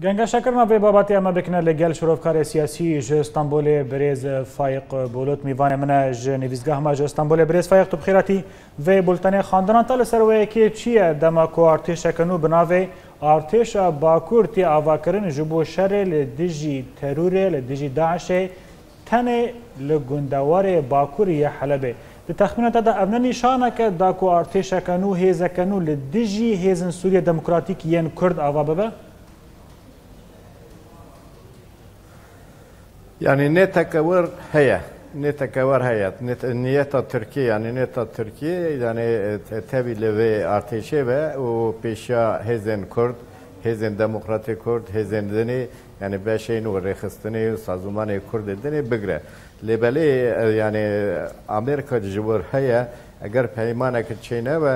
گەنگە شەکردمە بێ بابەتی ئەمە بکنە لەگەل شرۆڤکاری سیاسی ژ ستانبولێ برێز فایق بۆلوت میوانێ منە ژە نویزگە هەما ژە ستانبولێ برێز فایق تو بخێراتی وێ بولتەنێ خاندنان تا لە سەرەیەکی چییە دەما کۆ ئارتێشەکەن و بناوێ ئارتێشە باکوورتی ئاواکردن ژ بۆ شەرێ لە دژی تەرورێ لە دژی داعشێ تەنێ لە گوندەوارێ باکووریە حەلەبێ. Di texmineta de evne nîşaneke da ku artêşeken û hêzeken û li dijî hêzin Sûriye Demokratîk yên Kurd ava bibe? يعني نيتا كور هي نيتا كور هي نيتا تركيا يعني نيتا تركيا يعني تبي لفي ارتشي به وبيشا هزن كرد هزن ديمقراطي كرد هزن دني يعني باشين ورخصتني وسازمان كرد دني بگره لبلی یعنی يعني امریکا جبر هیا اگر پیمانه که چینه و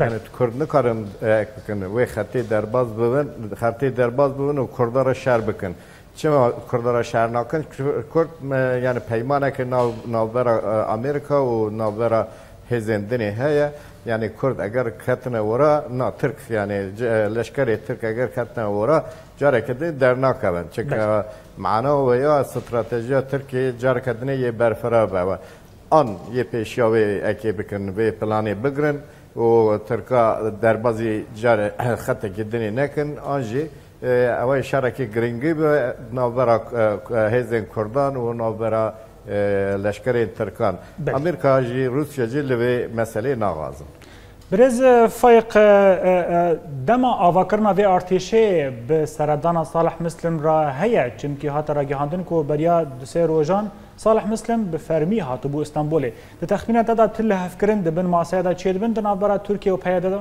یعنی کرد نکارن بکن اه، و خطی درباز ببن خطی درباز ببن و کردار شر بکن چه کردارا شهر ناکن کرد یعنی پیمانه که ناوبر امریکا و ناوبر هزندنی هیا یعنی کرد اگر کتنه ورا نه ترک یعنی لشکر ترک اگر کتنه ورا جاره کدی در ناکبن چه معنا و یا استراتژی ترکی جاره کدنه یه برفرا بوا آن یه پیشیاوی اکی بکن به پلانی بگرن و ترکا دربازی جاره خط کدنی نکن آنجی اوای شرکی گرینگی به نابرا هیزن کردان و نابرا لشکر ترکان امریکا جی روسیا جی لوی مسئله ناغازم برز فایق دما آواکرنا وی ارتشه به سردان صالح مسلم را هیا چمکی هات را گهاندن کو بریا دو سه روزان صالح مسلم به فرمی هات بو استانبول ده تخمینه دا تل هفکرن ده بن ماسه دا چید بن د نابرا ترکیه و پیاده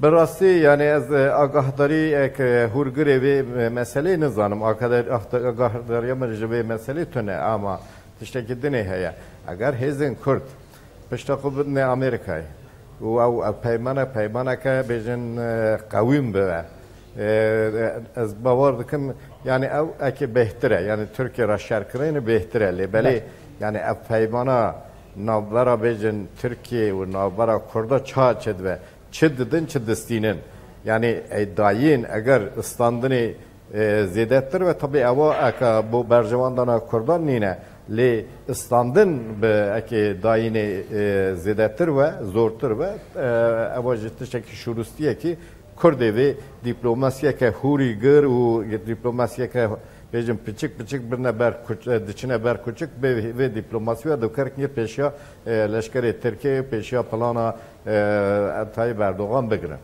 به راستی یعنی از آگاهداری که هورگری به مسئله نزانم آگاهداری من جبه مسئله تونه اما تشتکی دنی هیا اگر هیزن کرد پشتا خوب نه امریکای و او پیمانه پیمانه که بیجن قویم بوه از باور دکم یعنی او اکی بهتره یعنی ترکیه را شرکرین بهتره لی بلی یعنی او پیمانه نابرا بیجن ترکیه و نابرا کرده چا چد به çiddidin çiddistînin. Yani e, dayên eger standinê e, zêdettir ve tabi ewa eka bu bercivandana Kurdan nîne lê standin bi ekê dayînê e, zêdettir ve zortir ve ewa ji tişekî şûristiyekî Kurdê vê dîplomasiyeke hûrî gir û dîplomasiyeke bêjim piçik piçik birine ber diçine ber küçük ve diplomasiya dikerin pêşiya leşkerê Tirkiye pêşiya plana تای بردوغان بگیرن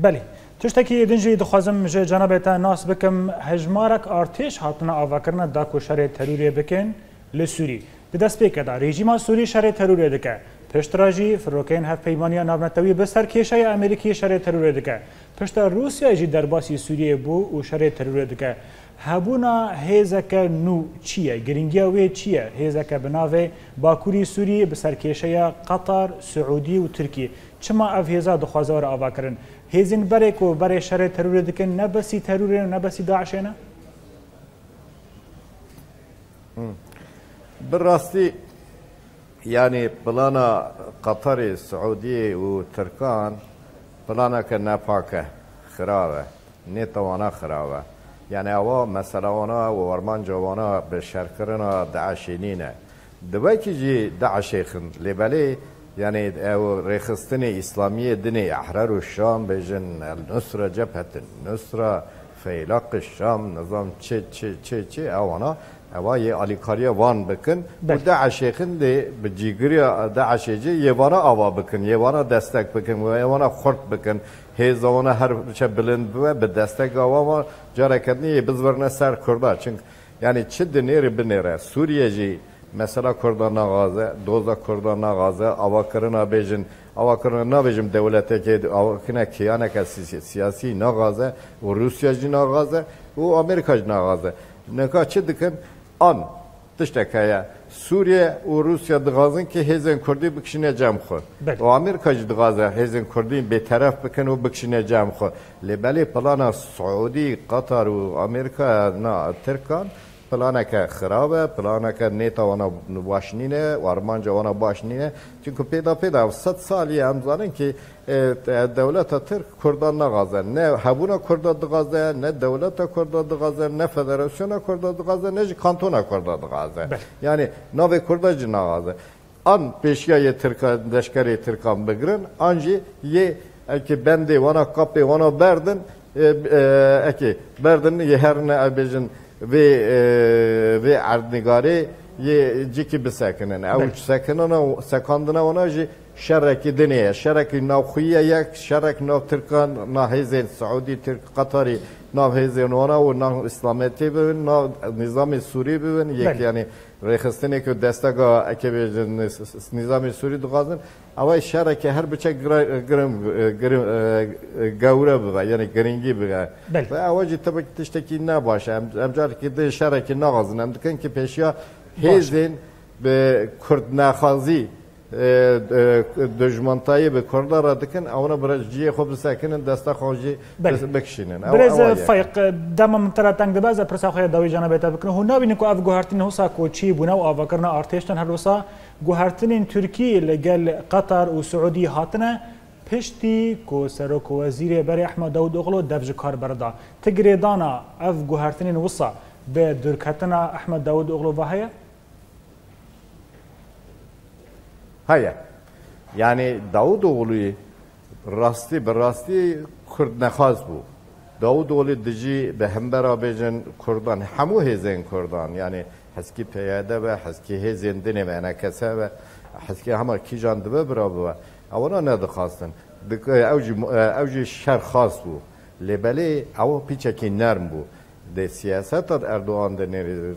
بله تشتکی دنجی دخوازم جناب تا ناس بکم هجمارک ارتش هاتنا آواکرنا دا کشار تروری بکن لسوری ده دست پیک دا رژیم سوری شر تروری دکه پشتراجی فروکین هف پیمانی نابنتوی بسر کیشه امریکی شر تروری دکه پشت روسیا جی درباسی سوریه بو و شر تروری دکه هەبوونا هێزەکە نو چییە؟ گرنگیا وێ چییە؟ هێزەکە بناوێ باکووری سووری بەسەرکێشەیە قەتار سعودی و ترکی چما ئەف هێزا دخوازەوەرە ئاواکردن هێزین بەرێک و بەرێ شەرێ تەرورە دکن نەبەسی تەرورێن و نەبەسی داعشێنە؟ بڕاستی ینی پلانە قەتەری سعودی و ترکان پلانەکە نەپاکە خراوە نێتەوانە خراوە. یعنی او مثلا اونا و ورمان جوانا به شرکرنا دعشینینه دوی که جی دعشیخن لبلی یعنی او ریخستن اسلامی دنی احرار و شام بجن النصر جبهت النصر خیلق شام نظام چه چه چه چه اوانا اوا یه الیکاریا وان بکن و دعشیخن دی به جیگری دعشیجی یه وارا آوا بکن یه وارا دستک بکن و یه وارا خورد بکن هیزوانا هر چه بلند بوه به دستک آوا ما جاره کردنی یه بزورنه سر کرده چون یعنی چه دنیری بنیره سوریه جی مثلا کردان آغازه دوزا کردان آغازه آوا کرنا بیجن Ama kırına bizim devlete ki avakine kiyane ki siyasi nagaze, o Rusyacı nagaze, o Amerikacı nagaze. Ne kaçı dikin an tiştekaya Suriye u Rusya digazin ki hezin Kurdi bikşine cem xo. U Amerika ji digaze hezin Kurdi betaraf bikin u bikşine cem xo. Li belê plana Suudi, Qatar u Amerika na Türkan planaka xirabe, planaka neta wana başnine, armanca varmanca wana baş nine. Çünkü peda peda sat saliye hem zanen ki e, e, devleta Türk Kurdan ne gazen. Ne hebuna Kurda gazen, ne devleta Kurda gazen, ne federasyona Kurda gazen, ne kantona Kurda gazen. Yani nave Kurda cina gazen. An peşya ye Türkan, deşkere Türkan begrin, anji ye e, ki bendi, wana kapı, wana berdin, eki berdin ye herne ebejin ve e, ve erdnigari ye ciki bi sekinen. Ev uç sekinen sekandına ona ji şereki dineye, şereki navxiye yek, şerek nav Türkan, nahizin Suudi Türk, Katari, nav hizin ona و nav İslameti bivin, nav nizami Suri bivin, yek yani rexistine ki destega ekebi nizami Suri dugazın, ama şereki her biçek grim, grim, gavre biva, yani gringi biva. Ve avacı tabi ki tişteki ne başa, emcar ki de şereki nagazın, emdikin ki peşya hizin, به کرد نخازی دژمنتایی به کردا را دکن اونا برای جی خوب ساکنن دستا خوجی بکشینن برز فایق دم منطقه تنگ ده باز پرسا خو دوی جناب ته بکنه هو نبینه کو اف گوهرتین هو ساکو چی بونه او اوا کرنا ارتشتن هر روسا گوهرتین ترکی لگل قطر و سعودی هاتنه پشتی کو سرک وزیر بر احمد داود اوغلو دفج کار بردا تگریدانا اف گوهرتین وصا به درکتنا احمد داود اوغلو وهایه Hayır. Yani Davutoğlu rastı bir rastı Kurd nekaz bu. Davutoğlu dici be hem berabecin Kurdan, hemu hezin Kurdan. Yani heski peyade ve heski hezin dini ve enekese ve heski hama kijan dibe berabı ve. Avana ne de kastın? E, e, evci şer khas bu. Lebeli av piçekin nerm bu. د سیاست Erdoğan د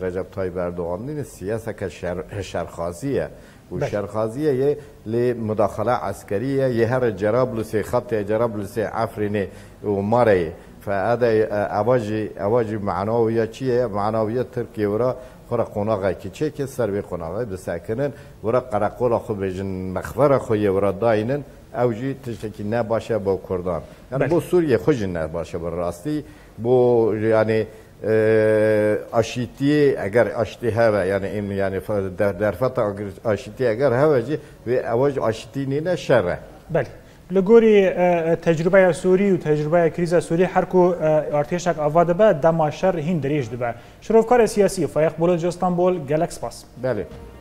Recep Tayyip Erdoğan نه سیاست که شر شرخازیه وشر غازية لمداخلة عسكرية يهر جرابلس خط جرابلس عفرين وماري فهذا اواجي اواجي معناوية چیه معناوية تركيا ورا خورا قناغه که چه که سر به قناغه بسکنن ورا قرقول خو بجن مخفر خو ورا داینن او جی تشکی نباشه با کردان یعنی با سوریه خوش نباشه با راستی با یعنی آشتی اگر آشتی هوا یعنی این یعنی در در فتح آشتی اگر هوا جی و اواج آشتی نینا شره بله لگوری تجربه سوری و تجربه کریز سوری هر کو ارتشک آواده به دما شر هین دریج دبه شروع کار سیاسی فایق بولد جستانبول گلکس پاس بله